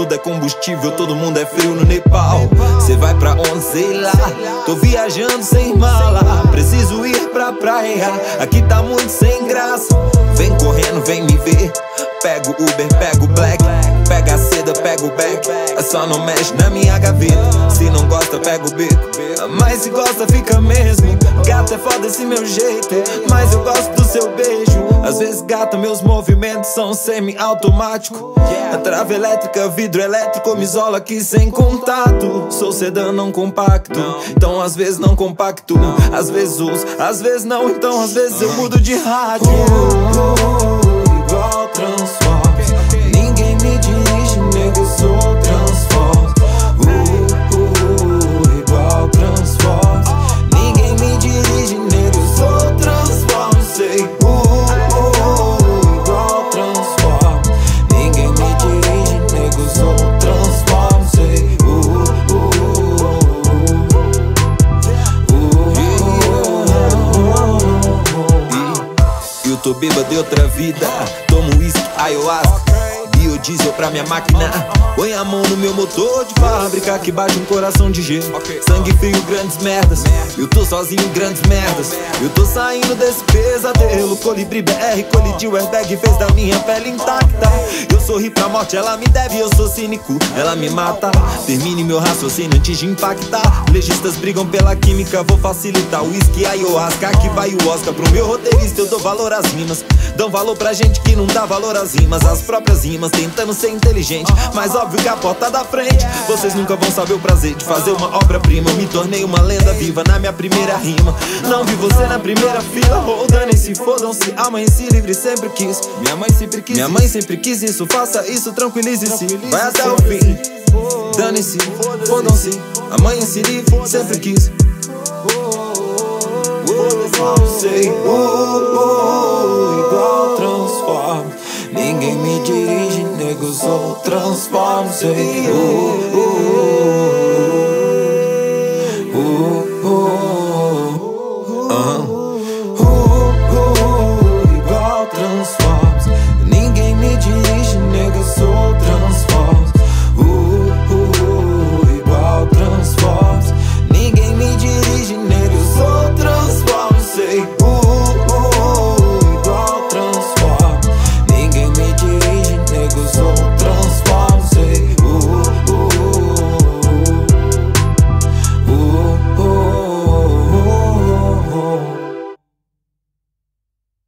tudo é combustível. Todo mundo é frio no Nepal. Cê vai pra onde, sei lá. Tô viajando sem mala. Preciso ir pra praia. Aqui tá muito sem graça. Vem correndo, vem me ver. Pego Uber, pego Black. Pega a seda, pega o back. É só não mexe na minha gaveta. Se não gosta, pega o bico. Mas se gosta, fica mesmo. Gato é foda esse meu jeito. Mas eu gosto do seu beijo. Às vezes, gata, meus movimentos são semi-automático. A trava elétrica, vidro elétrico, me isola aqui sem contato. Sou sedã, não compacto. Então, às vezes, não compacto. Às vezes uso, às vezes não. Então, às vezes eu mudo de rádio. Tô bêbado de outra vida. Tomo uísque, ayahuasca. Biodiesel pra minha máquina. Põe a mão no meu motor de fábrica que bate um coração de gelo. Sangue frio, grandes merdas. Eu tô sozinho, grandes merdas. Eu tô saindo desse pesadelo. Colibri BR, colidiu airbag, fez da minha pele intacta. Eu sorri pra morte, ela me deve, eu sou cínico, ela me mata. Termine meu raciocínio antes de impactar. Legistas brigam pela química, vou facilitar. Whisky, ayahuasca, aqui vai o Oscar. Pro meu roteirista eu dou valor às rimas. Dão valor pra gente que não dá valor às rimas. As próprias rimas, tentando ser inteligente. Mas óbvio que a porta da frente. Vocês nunca vão saber o prazer de fazer uma obra-prima. Me tornei uma lenda viva na minha primeira rima. Não vi você na primeira fila. Oh, dane-se, fodam-se. Amanheci livre, sempre quis. Minha mãe sempre quis. Minha mãe sempre quis isso. Faça isso, tranquilize-se. Vai até o fim. Dane-se, fodam-se. Amanheci livre, sempre quis. Sei, uh, uh, os outros vão seguir. Uh, uh, uh,